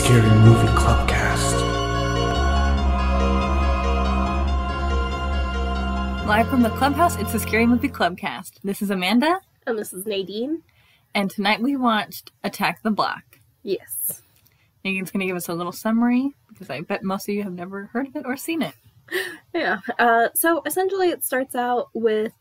Scary Movie Clubcast. Live from the clubhouse, it's the Scary Movie Clubcast. This is Amanda, And this is Nadine. and tonight we watched Attack the Block. Yes. Megan's going to give us a little summary because I bet most of you have never heard of it or seen it. Yeah. Uh, so essentially, it starts out with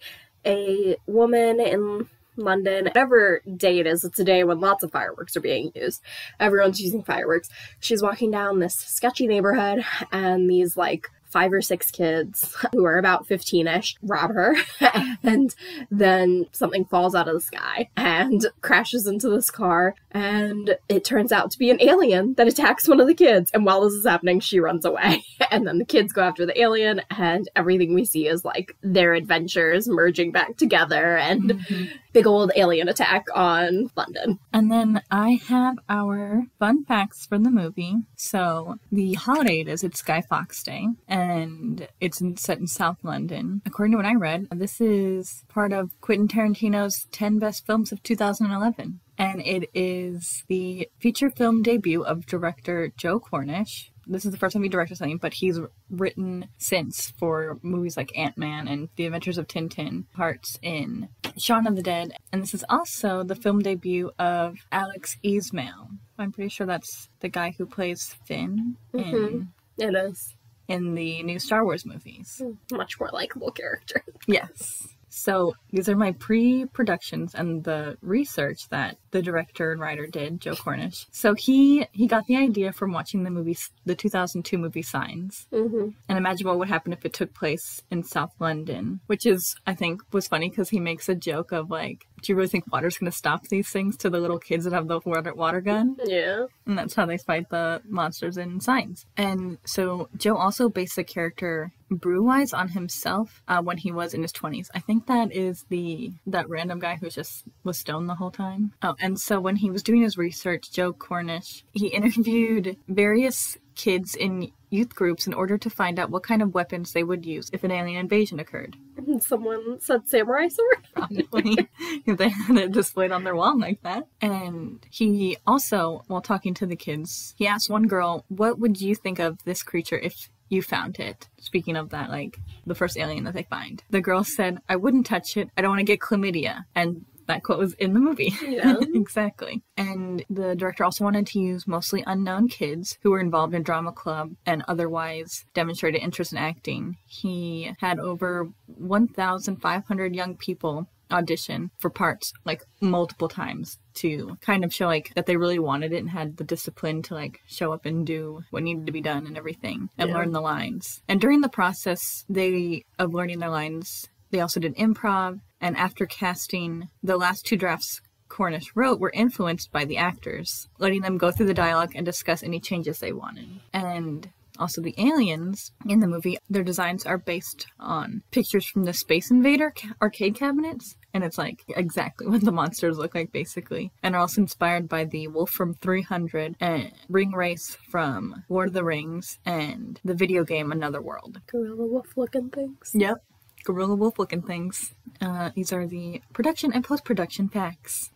a woman in London. Whatever day it is, it's a day when lots of fireworks are being used. Everyone's using fireworks. She's walking down this sketchy neighborhood, and these like five or six kids who are about 15 ish rob her. and then something falls out of the sky and crashes into this car. And it turns out to be an alien that attacks one of the kids. And while this is happening, she runs away. and then the kids go after the alien, and everything we see is like their adventures merging back together and mm-hmm. Big old alien attack on London. And then I have our fun facts from the movie. So the holiday it is, it's Guy Fawkes Day, and it's in, set in South London. According to what I read, this is part of Quentin Tarantino's 10 best films of 2011. And it is the feature film debut of director Joe Cornish. This is the first time he directed something, but he's written since for movies like Ant Man and The Adventures of Tintin, parts in Shaun of the Dead, and this is also the film debut of Alex Esmail. I'm pretty sure that's the guy who plays Finn in, mm-hmm. It is in the new Star Wars movies. Hmm, much more likable character. Yes. So these are my pre-productions and the research that the director and writer did, Joe Cornish. So he he got the idea from watching the movie, the 2002 movie Signs, hmm and imagine what would happen if it took place in South London, which is I think was funny because he makes a joke of like, do you really think water's going to stop these things to the little kids that have the water water gun? Yeah. And that's how they fight the monsters in Signs. And so Joe also based the character Brewis on himself uh, when he was in his 20s. I think that is the that random guy who just was stoned the whole time. Oh, and so when he was doing his research, Joe Cornish, he interviewed various kids in youth groups in order to find out what kind of weapons they would use if an alien invasion occurred. Someone said samurai sword. Probably they had it displayed on their wall like that. And he also, while talking to the kids, he asked one girl, What would you think of this creature if you found it? Speaking of that, like the first alien that they find. The girl said, I wouldn't touch it. I don't want to get chlamydia. And that quote was in the movie. Yeah. exactly. And the director also wanted to use mostly unknown kids who were involved in drama club and otherwise demonstrated interest in acting. He had over 1,500 young people audition for parts like multiple times to kind of show like that they really wanted it and had the discipline to like show up and do what needed to be done and everything and Yeah. learn the lines. And during the process they of learning their lines, they also did improv and after casting the last two drafts Cornish wrote were influenced by the actors, letting them go through the dialogue and discuss any changes they wanted. And also, the aliens in the movie, their designs are based on pictures from the Space Invader ca- arcade cabinets. And it's like exactly what the monsters look like, basically. And are also inspired by the Wolf from 300 and Ringwraiths from Lord of the Rings and the video game Another World. Gorilla wolf looking things. Yep. Gorilla wolf looking things. Uh, these are the production and post production facts.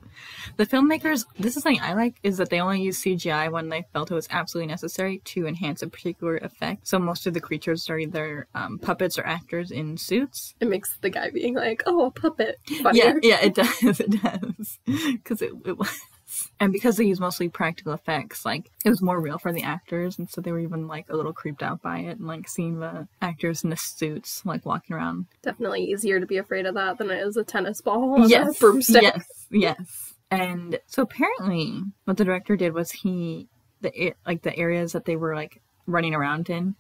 The filmmakers, this is something I like, is that they only use CGI when they felt it was absolutely necessary to enhance a particular effect. So most of the creatures are either um, puppets or actors in suits. It makes the guy being like, "Oh, a puppet." Funnier. Yeah, yeah, it does, it does. Because it, it was. And because they use mostly practical effects, like it was more real for the actors, and so they were even like a little creeped out by it, and like seeing the actors in the suits like walking around Definitely easier to be afraid of that than it is a tennis ball yes, a broomstick. Yes, yes. And so apparently, what the director did was he the like the areas that they were like running around in.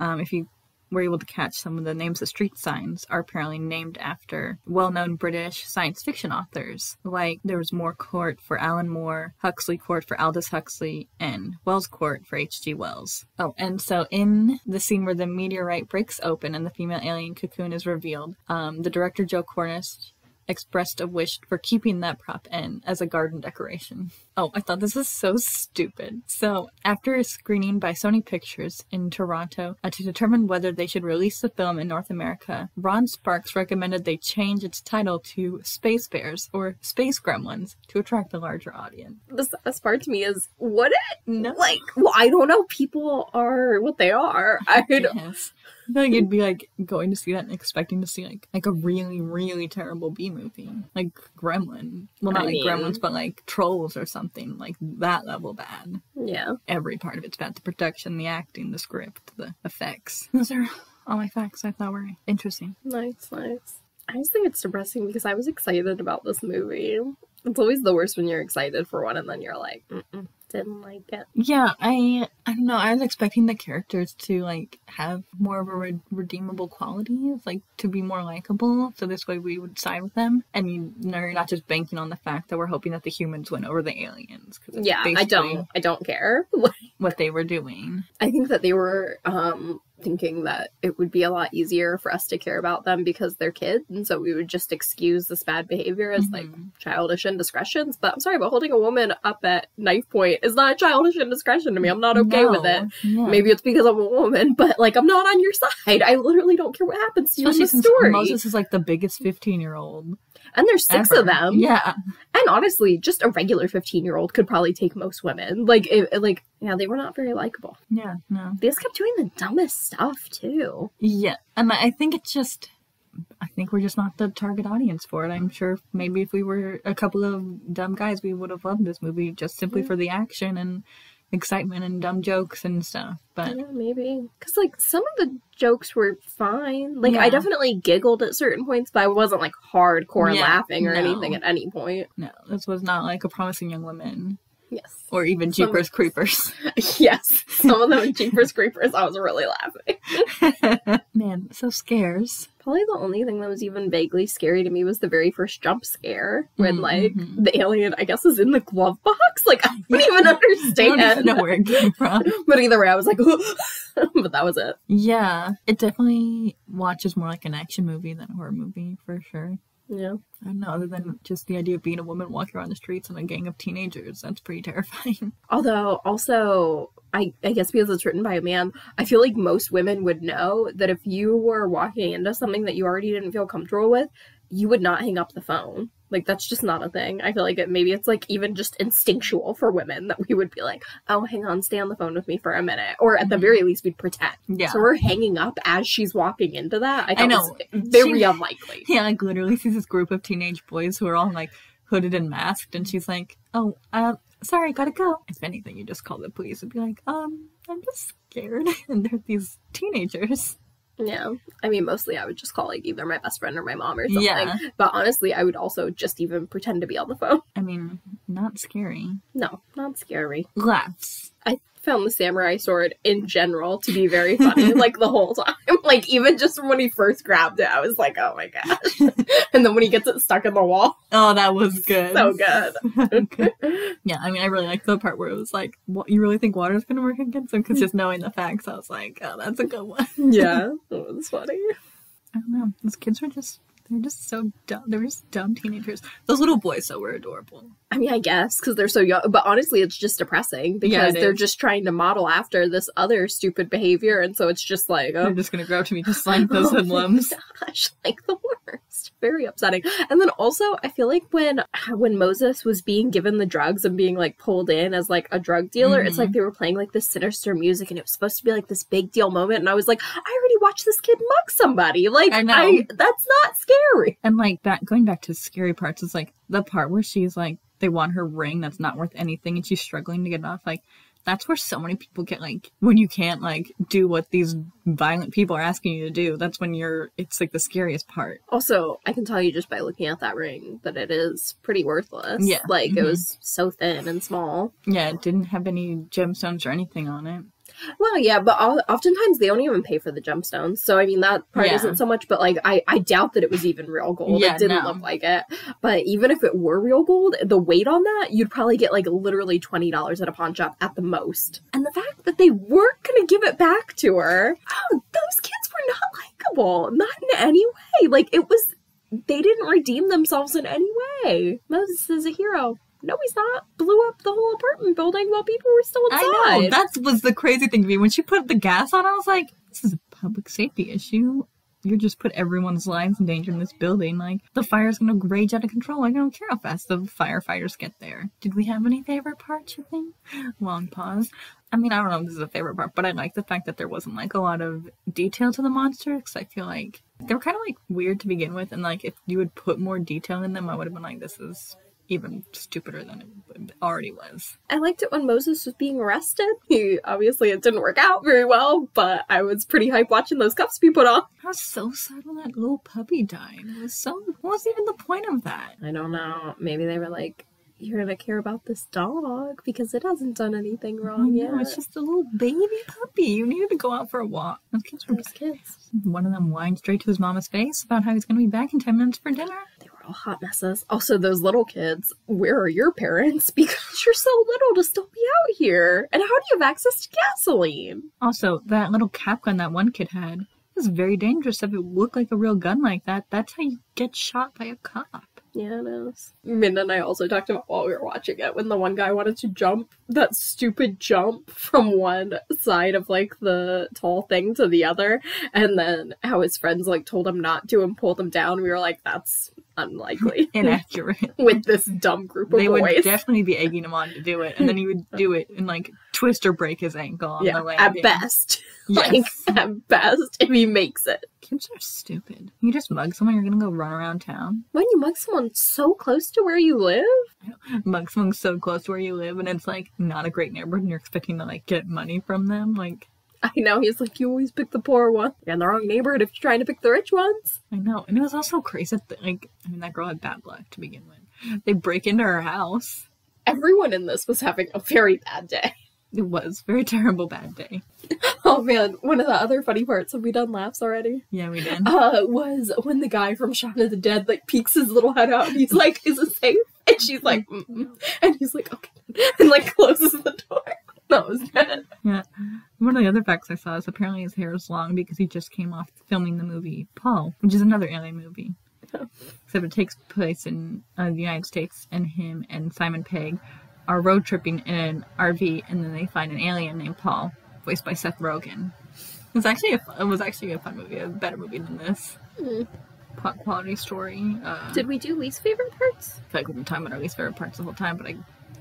Um, if you were able to catch some of the names of street signs are apparently named after well-known British science fiction authors. Like there was Moore Court for Alan Moore, Huxley Court for Aldous Huxley, and Wells Court for H.G. Wells. Oh, and so in the scene where the meteorite breaks open and the female alien cocoon is revealed, um, the director Joe Cornish expressed a wish for keeping that prop in as a garden decoration. Oh, I thought this was so stupid. So, after a screening by Sony Pictures in Toronto uh, to determine whether they should release the film in North America, Ron Sparks recommended they change its title to Space Bears or Space Gremlins to attract a larger audience. The saddest part to me is, would it? No. Like, well, I don't know. People are what they are. I don't. Yes. Like you'd be like going to see that and expecting to see like like a really really terrible B movie like Gremlin. Well, not I like mean- Gremlins, but like Trolls or something like that level bad. Yeah. Every part of it's bad: the production, the acting, the script, the effects. Those are all my facts I thought were interesting. Nice, nice. I just think it's depressing because I was excited about this movie. It's always the worst when you're excited for one and then you're like, Mm-mm, didn't like it. Yeah, I I don't know. I was expecting the characters to like have more of a re- redeemable qualities, like to be more likable. So this way we would side with them, and you know, you're not just banking on the fact that we're hoping that the humans win over the aliens. 'cause Yeah, I don't. I don't care. what they were doing. I think that they were um thinking that it would be a lot easier for us to care about them because they're kids, and so we would just excuse this bad behavior as like Mhm. childish indiscretions. But I'm sorry, but holding a woman up at knife point is not a childish indiscretion to me. I'm not okay with it. Yeah. Maybe it's because I'm a woman, but like I'm not on your side. I literally don't care what happens to you Especially in the story. Moses is like the biggest 15 year old. And there's six ever. of them. Yeah. And honestly, just a regular 15 year old could probably take most women. Like, it, like, yeah, they were not very likable. Yeah. No. They just kept doing the dumbest stuff too. Yeah. And I think it's just. I think we're just not the target audience for it. I'm sure maybe if we were a couple of dumb guys, we would have loved this movie just simply for the action and excitement and dumb jokes and stuff. But Yeah, maybe. Because, like, some of the jokes were fine. Like, I definitely giggled at certain points, but I wasn't, like, hardcore Yeah, laughing or no. anything at any point. no, this was not like a promising young woman Yes. or even Some- Creepers. yes. Some of them Jeepers Creepers, I was really laughing. Man, so scares. Probably the only thing that was even vaguely scary to me was the very first jump scare when, Mhm, like, mhm. the alien, I guess, is in the glove box. Like, I don't even I understand. don't even know where it came from. But either way, I was like, but that was it. Yeah, it definitely watches more like an action movie than a horror movie for sure. Yeah. I don't know, other than just the idea of being a woman walking around the streets and a gang of teenagers, that's pretty terrifying. Although, also, I, I guess because it's written by a man, I feel like most women would know that if you were walking into something that you already didn't feel comfortable with, you would not hang up the phone. Like, that's just not a thing. I feel like it, maybe it's like even just instinctual for women that we would be like, oh, hang on, stay on the phone with me for a minute. Or at the Mhm. very least, we'd pretend. Yeah. So we're hanging up as she's walking into that. I, thought know. very She- unlikely. yeah, like literally sees this group of teenage boys who are all like hooded and masked, and she's like, "Oh, uh, sorry, gotta go." If anything, you just call the police and be like, "Um, I'm just scared," and they're these teenagers. Yeah. I mean, mostly I would just call like either my best friend or my mom or something. Yeah. But honestly, I would also just even pretend to be on the phone. I mean, not scary. No, not scary. Laughs. I found the samurai sword in general to be very funny, like the whole time. Like even just when he first grabbed it, I was like, "Oh my gosh!" and then when he gets it stuck in the wall, Oh, that was good. so good. yeah, I mean, I really like the part where it was like, "What you really think water's gonna work against him?" Because just knowing the facts, I was like, "Oh, that's a good one." yeah, it was funny. I don't know. Those kids were just. They're just so dumb. They're just dumb teenagers. Those little boys, though, were adorable. I mean, I guess because they're so young, but honestly, it's just depressing because Yeah, they're is. just trying to model after this other stupid behavior, and so it's just like, They're oh just gonna grow up to be just like those Oh hoodlums. gosh, like the worst. It's very upsetting. And then also, I feel like when when Moses was being given the drugs and being like pulled in as like a drug dealer, it's Mhm. like they were playing like this sinister music, and it was supposed to be like this big deal moment. And I was like, I already watched this kid mug somebody. Like, I know. that's not scary. And like back going back to scary parts is like the part where she's like they want her ring that's not worth anything and she's struggling to get it off. Like that's where so many people get like when you can't like do what these violent people are asking you to do. That's when you're it's like the scariest part. Also, I can tell you just by looking at that ring that it is pretty worthless. Yeah. like it Mhm. was so thin and small. Yeah, it didn't have any gemstones or anything on it. Well, yeah, but o- oftentimes they don't even pay for the gemstones. So I mean that part Yeah. isn't so much. But like I, I doubt that it was even real gold. Yeah, it didn't no. look like it. But even if it were real gold, the weight on that, you'd probably get like literally twenty dollars at a pawn shop at the most. And the fact that they weren't gonna give it back to her, oh, those kids were not likable, not in any way. Like it was. they didn't redeem themselves in any way. Moses is a hero. No, he's not. Blew up the whole apartment building while people were still inside. I know. That was the crazy thing to me. When she put the gas on, I was like, this is a public safety issue. You just put everyone's lives in danger in this building. Like, the fire's gonna rage out of control. I don't care how fast the firefighters get there. Did we have any favorite parts, you think? Long pause. I mean, I don't know if this is a favorite part, but I like the fact that there wasn't like a lot of detail to the monsters because I feel like they were kind of like weird to begin with, and like if you would put more detail in them, I would have been like, this is even stupider than it already was. I liked it when Moses was being arrested. He obviously it didn't work out very well, but I was pretty hyped watching those cuffs be put on. I was so sad when that little puppy died. It was so. What was even the point of that? I don't know. Maybe they were like, "You're gonna care about this dog because it hasn't done anything wrong yet." it's just a little baby puppy. You needed to go out for a walk. Those kids were Those kids. One of them whined straight to his mama's face about how he's going to be back in 10 minutes for dinner. They all hot messes. Also, those little kids. Where are your parents? Because you're so little to still be out here. And how do you have access to gasoline? Also, that little cap gun that one kid had was very dangerous. If it looked like a real gun like that, that's how you get shot by a cop. Yeah, it is. Min and I also talked about while we were watching it when the one guy wanted to jump that stupid jump from one side of like the tall thing to the other, and then how his friends like told him not to and pulled him down. We were like, that's unlikely Inaccurate. with this dumb group of they would definitely be egging him on to do it, and then he would do it and like twist or break his ankle on yeah, the at landing. best. Yes. Like at best, if he makes it. Kids are stupid. You just mug someone, you're gonna go run around town. When you mug someone so close to where you live, Mug someone so close to where you live, and it's like not a great neighborhood, and you're expecting to like get money from them. Like I know he's like, you always pick the poor one. You're in the wrong neighborhood if you're trying to pick the rich ones. I know, and it was also crazy. That, like, I mean, that girl had bad luck to begin with. They break into her house. Everyone in this was having a very bad day. It was a very terrible bad day. Oh man, one of the other funny parts, have we done laughs already? Yeah, we did. Uh, was when the guy from Shaun of the Dead like peeks his little head out and he's like, is it safe? And she's like, Mm-mm. and he's like, okay. And like closes the door. That was good. Yeah. One of the other facts I saw is apparently his hair is long because he just came off filming the movie Paul, which is another alien movie. Except it takes place in uh, the United States, and him and Simon Pegg are road tripping in an RV, and then they find an alien named Paul, voiced by Seth Rogen. It's actually a, it was actually a fun movie, a better movie than this. Mm. Qu- Quality story. Uh, Did we do least favorite parts? I feel like we've been talking about our least favorite parts the whole time, but I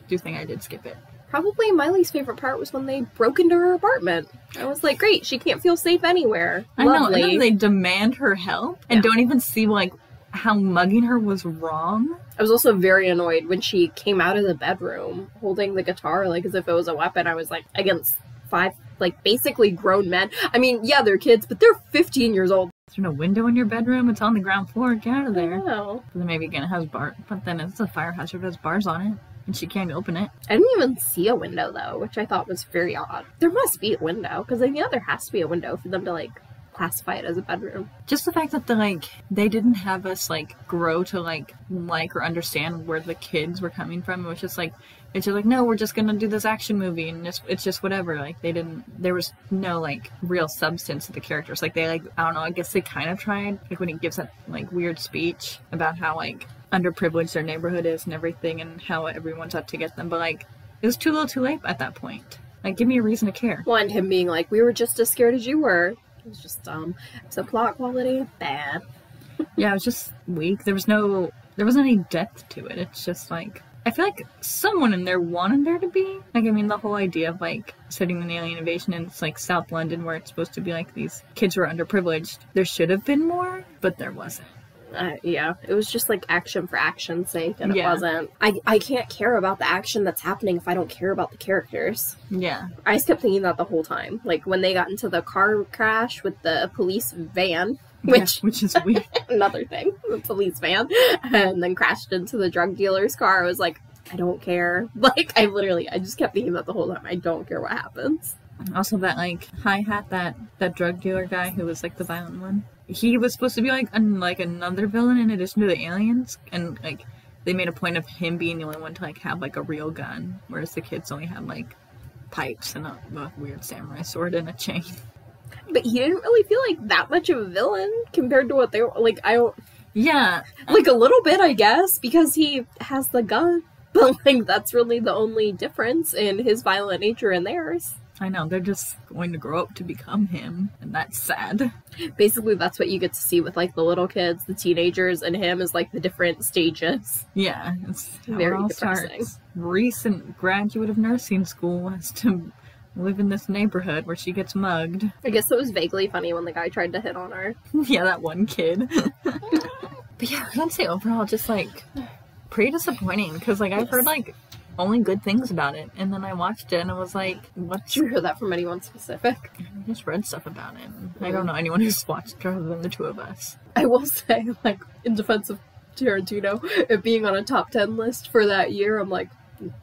do think I did skip it. Probably my least favorite part was when they broke into her apartment. I was like, great, she can't feel safe anywhere. I know, and Lovely. then they demand her help and Yeah. don't even see like how mugging her was wrong. I was also very annoyed when she came out of the bedroom holding the guitar like as if it was a weapon. I was like, against five, like basically grown men. I mean, yeah, they're kids, but they're 15 years old. Is there no window in your bedroom? It's on the ground floor. Get out of there. But then maybe again it has bar, but then it's a fire hazard. It has bars on it, and she can't open it. I didn't even see a window though, which I thought was very odd. There must be a window because I know there has to be a window for them to like classify it as a bedroom. Just the fact that the like they didn't have us like grow to like like or understand where the kids were coming from. It was just like it's just like no, we're just gonna do this action movie and just it's just whatever. Like they didn't. There was no like real substance to the characters. Like they like I don't know. I guess they kind of tried. Like when he gives that like weird speech about how like underprivileged their neighborhood is and everything and how everyone's out to get them. But like it was too little, too late at that point. Like give me a reason to care. Well, and him being like, we were just as scared as you were. It was just dumb. So plot quality, bad. Yeah, it was just weak. There was no, there wasn't any depth to it. It's just like I feel like someone in there wanted there to be. Like I mean, the whole idea of like setting an alien invasion in like South London, where it's supposed to be like these kids who are underprivileged. There should have been more, but there wasn't. Uh, yeah, it was just like action for action's sake, and Yeah. it wasn't. I I can't care about the action that's happening if I don't care about the characters. Yeah, I just kept thinking that the whole time. Like when they got into the car crash with the police van, which Yeah, which is weird. another thing, the police van, and then crashed into the drug dealer's car. I was like, I don't care. Like I literally, I just kept thinking that the whole time. I don't care what happens. also, that like hi hat that that drug dealer guy who was like the violent one. He was supposed to be like an, like another villain in addition to the aliens, and like they made a point of him being the only one to like have like a real gun, whereas the kids only had like pipes and a, a weird samurai sword and a chain. But he didn't really feel like that much of a villain compared to what they were like. I don't. Yeah. Like a little bit, I guess, because he has the gun. But like that's really the only difference in his violent nature and theirs. I know, they're just going to grow up to become him, and that's sad. Basically, that's what you get to see with like the little kids, the teenagers, and him is like the different stages. Yeah, it's Very it all depressing. starts. Recent graduate of nursing school has to live in this neighborhood where she gets mugged. I guess it was vaguely funny when the guy tried to hit on her. yeah, that one kid. but yeah, I'd say overall, just like pretty disappointing because like I've heard like only good things about it, and then I watched it and I was like, what? Did you hear that from anyone specific? I just read stuff about it. I mm-hmm. don't know anyone who's watched it other than the two of us. I will say, like, in defense of Tarantino, it being on a top 10 list for that year, I'm like,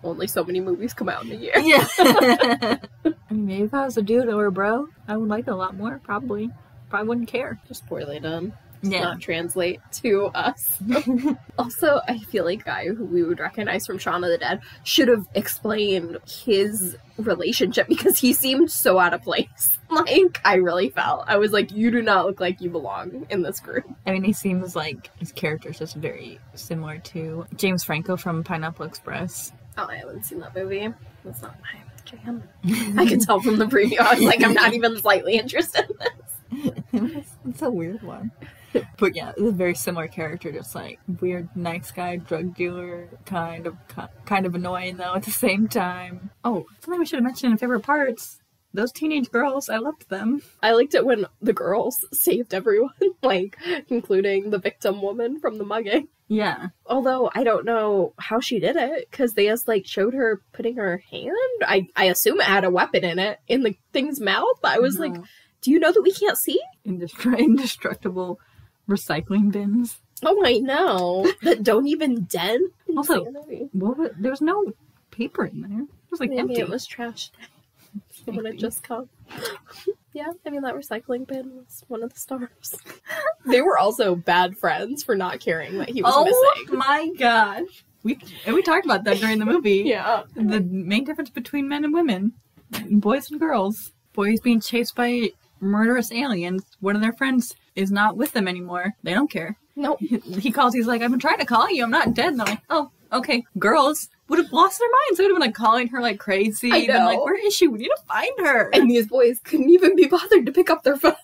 only so many movies come out in a year. Yeah. I mean, maybe if I was a dude or a bro, I would like it a lot more. Probably. Probably wouldn't care. Just poorly done. Yeah. Not translate to us. also, I feel like guy who we would recognize from Shaun of the Dead should have explained his relationship because he seemed so out of place. Like, I really felt. I was like, you do not look like you belong in this group. I mean, he seems like his character is just very similar to James Franco from Pineapple Express. Oh, I haven't seen that movie. That's not my jam. I can tell from the preview. I was like, I'm not even slightly interested in this. it's a weird one. But yeah, it's a very similar character, just like weird, nice guy, drug dealer, kind of, kind of annoying though at the same time. Oh, something we should have mentioned in favorite parts. Those teenage girls, I loved them. I liked it when the girls saved everyone, like including the victim woman from the mugging. Yeah, Although I don't know how she did it because they just like showed her putting her hand. I I assume it had a weapon in it in the thing's mouth. But I was like, uh-huh. do you know that we can't see? Indestru- indestructible recycling bins. Oh, I know that don't even dent. Also. What was, there was no paper in there. It was like maybe empty. it was trash when it just come. yeah, I mean that recycling bin was one of the stars. they were also bad friends for not caring that he was oh missing. my gosh. We and we talked about that during the movie. Yeah. The main difference between men and women, boys and girls. Boys being chased by murderous aliens. One of their friends is not with them anymore. They don't care. No. He calls. He's like, "I've been trying to call you. I'm not dead." And they're like, "Oh, okay." Girls would have lost their minds. They would have been like calling her like crazy. I Been like, know. "Where is she? We need to find her." And these boys couldn't even be bothered to pick up their phones.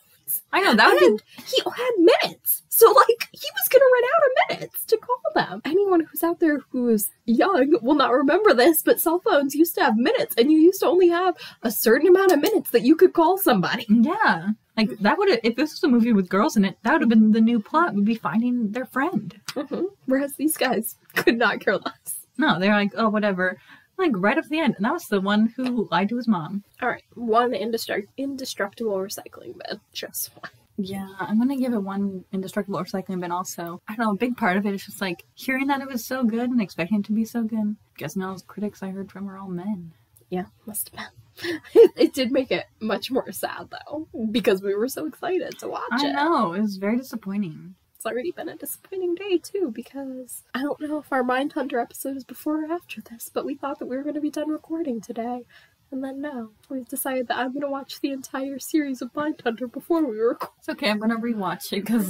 I know that would he had minutes. So, like, he was going to run out of minutes to call them. Anyone who's out there who's young will not remember this, but cell phones used to have minutes, and you used to only have a certain amount of minutes that you could call somebody. Yeah. Like that would have if this was a movie with girls in it, that would have been the new plot, would be finding their friend. Mhm. Whereas these guys could not care less. No, they're like, oh whatever. Like right up the end. And that was the one who lied to his mom. All right, one indestruct- indestructible recycling bin. Just one. Yeah, I'm gonna give it one indestructible recycling bin also. I don't know, a big part of it is just like hearing that it was so good and expecting it to be so good. Guessing all those critics I heard from are all men. Yeah, must have been. It, it did make it much more sad though, because we were so excited to watch I it. I know, it was very disappointing. It's already been a disappointing day too, because I don't know if our Mindhunter episode is before or after this, but we thought that we were going to be done recording today. And then now we've decided that I'm to watch the entire series of Mindhunter before we record. It's okay, I'm gonna rewatch it because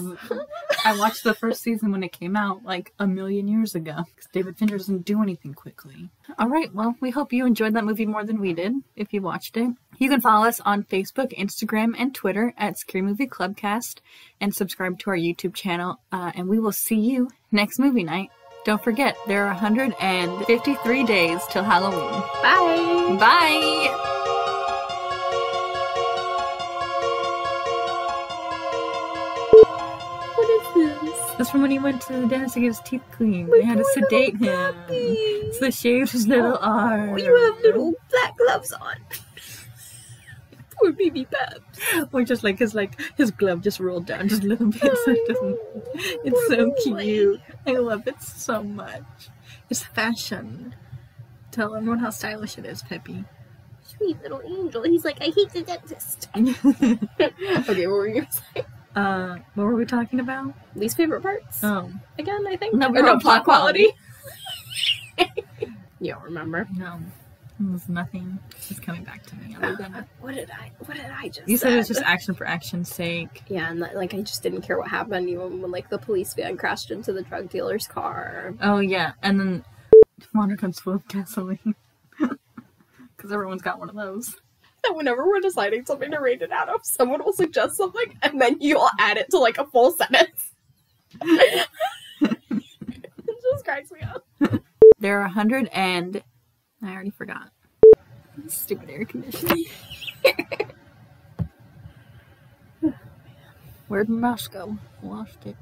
I watched the first season when it came out like a million years ago. Because David Fincher doesn't do anything quickly. Alright, well, we hope you enjoyed that movie more than we did if you watched it. You can follow us on Facebook, Instagram, and Twitter at Scary Movie Clubcast and subscribe to our YouTube channel. Uh, and we will see you next movie night. Don't forget, there are 153 days till Halloween. Bye! Bye! What is this? That's from when he went to the dentist to get his teeth cleaned. They had to sedate him. puppy. So they shaved his little arm. Oh, you have little black gloves on. Poor baby Peps. Or just like his like his glove just rolled down just a little bit. So it doesn't. It's so boy. cute. I love it so much. It's fashion. Tell everyone how stylish it is, Peppy. Sweet little angel. He's like, I hate the dentist. okay, what were you going to say? uh, what were we talking about? Least favorite parts? Oh Again, I think? No, we Or were on plot quality. you don't remember. no, There's nothing is coming back to me other ah, than What did I? What did I just? you said it was just action for action's sake. Yeah, and like I just didn't care what happened even when like the police van crashed into the drug dealer's car. Oh yeah, and then water comes full of gasoline because everyone's got one of those. And whenever we're deciding something to rate it out of, someone will suggest something and then you'll add it to like a full sentence. it just cracks me up. There are a hundred and I already forgot. Stupid air conditioning. Where'd my mouse go? Lost it.